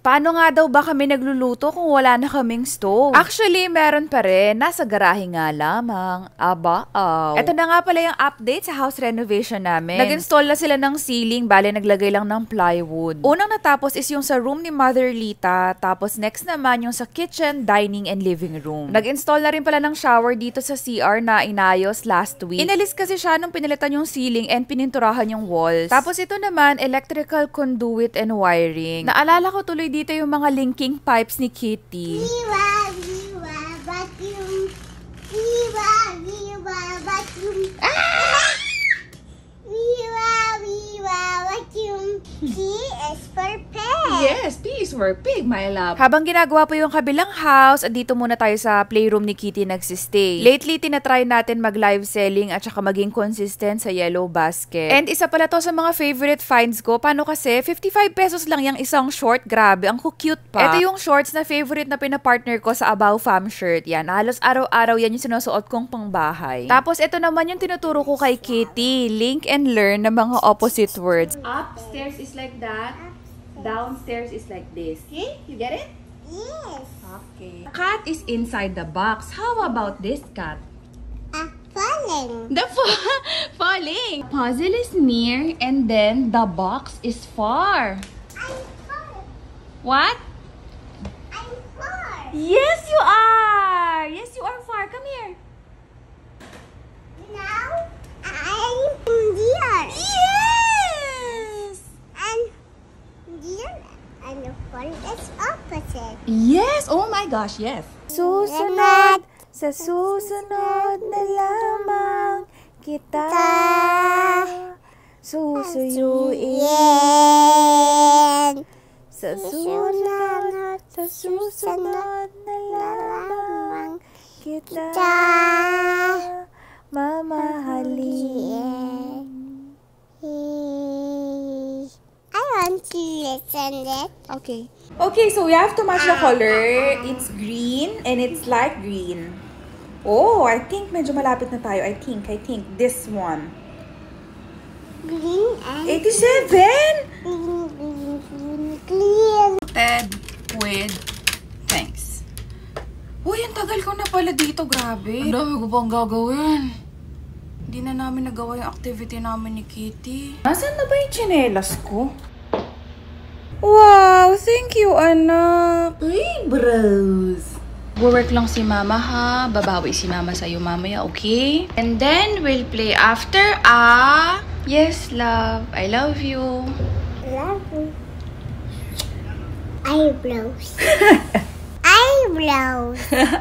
Paano nga daw ba kami nagluluto kung wala na kaming stove? Actually, meron pa rin. Nasa garahe nga lamang. Aba, aw. Ito na nga pala yung update sa house renovation namin. Nag-install na sila ng ceiling, bale naglagay lang ng plywood. Unang natapos is yung sa room ni Mother Lita, tapos next naman yung sa kitchen, dining, and living room. Nag-install na rin pala ng shower dito sa CR na inayos last week. Inalis kasi siya nung pinalitan yung ceiling and pininturahan yung walls. Tapos ito naman, electrical conduit and wiring. Naalala ko tuloy dito yung mga linking pipes ni Kitty. Viva, viva, vacuum. Viva, viva, vacuum. Viva, viva, vacuum. P is for pet. Yes, peas were pig, my love. Habang ginagawa po yung kabilang house, dito muna tayo sa playroom ni Kitty nagsistay. Lately, tinatry natin mag-live selling at saka maging consistent sa yellow basket. And isa pala to sa mga favorite finds ko. Paano kasi, 55 pesos lang yung isang short. Grabe, ang cute pa. Ito yung shorts na favorite na pinapartner ko sa Abaw Fam shirt. Yan, halos araw-araw yan yung sinusuot kong pangbahay. Tapos ito naman yung tinuturo ko kay Kitty. Link and learn ng mga opposite words. Upstairs is like that. Downstairs is like this. Okay? You get it? Yes. Okay. Cat is inside the box. How about this cat? A falling. The fa- falling. Puzzle is near and then the box is far. I'm far. What? I'm far. Yes, you are. Yes, you are far. Come here. Now, I'm here. Yes. And here, and the front is opposite. Yes. Oh my gosh, yes. Susunod, sa susunod na lamang kita susuyuin. Yan. Sa susunod, sa susunod na lamang kita want to listen it. Okay. Okay, so we have to match the color. It's green and it's light green. Oh, I think medyo malapit na tayo. I think, I think. This one. Green and 87! green, green, green, green. Ted with thanks. Uy, ang tagal ko na pala dito. Grabe. Ang dami ko pang gagawin. Hindi na namin nagawa yung activity namin ni Kitty. Nasaan na ba yung chinelas ko? Wow! Thank you, anak! Hey, bros! Work lang si mama ha. Babawi si mama sa'yo mamaya, okay? And then, we'll play after a... Yes, love. I love you. Love you. Eyebrows. Eyebrows.